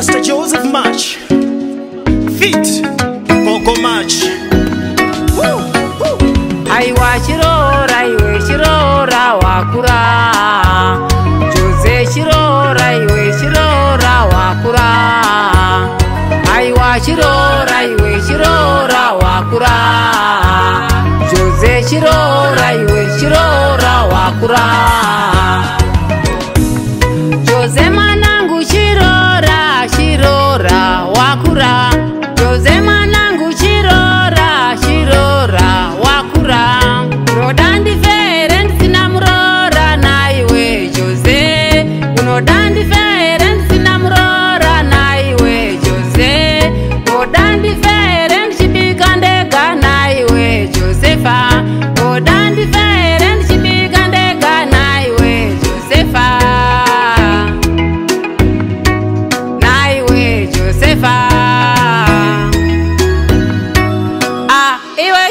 Master Joseph March Feet Coco March aiwa chirora iwe chirora wakura jose chirora iwe chirora wakura aiwa chirora iwe chirora wakura jose chirora iwe chirora wakura, Ay, wa, chirora, iwe, chirora, wakura.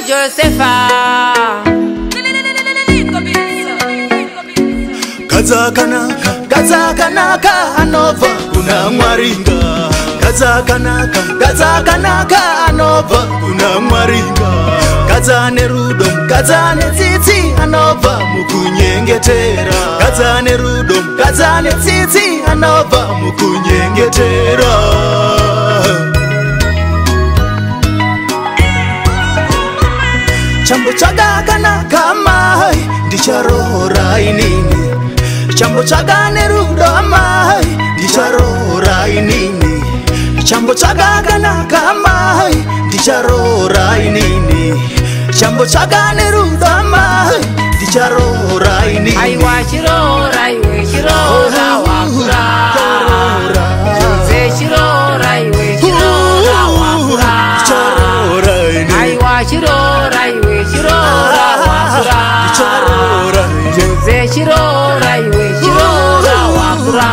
josefa gadzakanaka gadzakanaka anobva kuna mwaringa gadzakanaka gadzakanaka anobva kuna mwaringa gadza nerudo gadza netsitsi anobva mukunyengetera gadza nerudo gadza netsitsi anobva mukunyengetera chambotsvaga kana kamai ndicharohora inini chambotsvaga nerudo amai ndicharohora inini chambotsvaga kana kamai ndicharohora inini chambotsvaga nerudo ndudze chirora iwe chirora wakura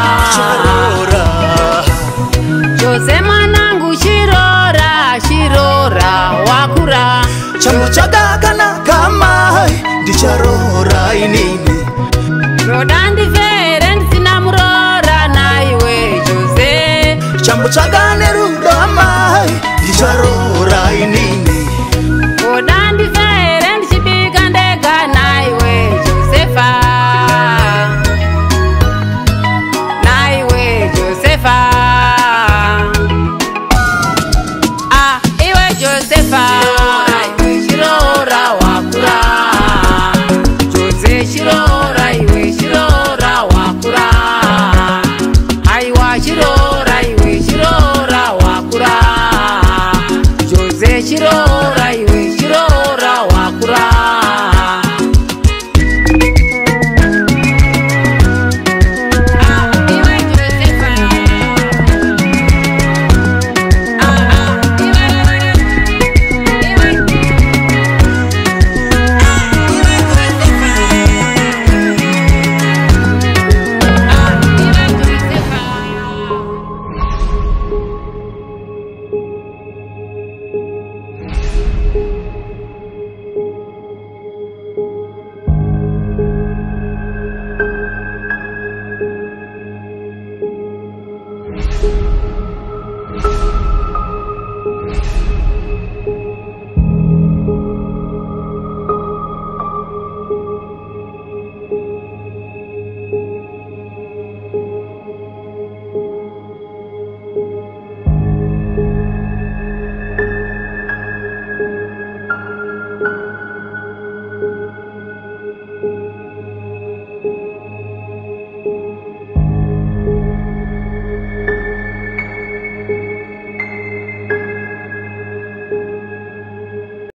jose manangu chirora chirora wakura chamuchaka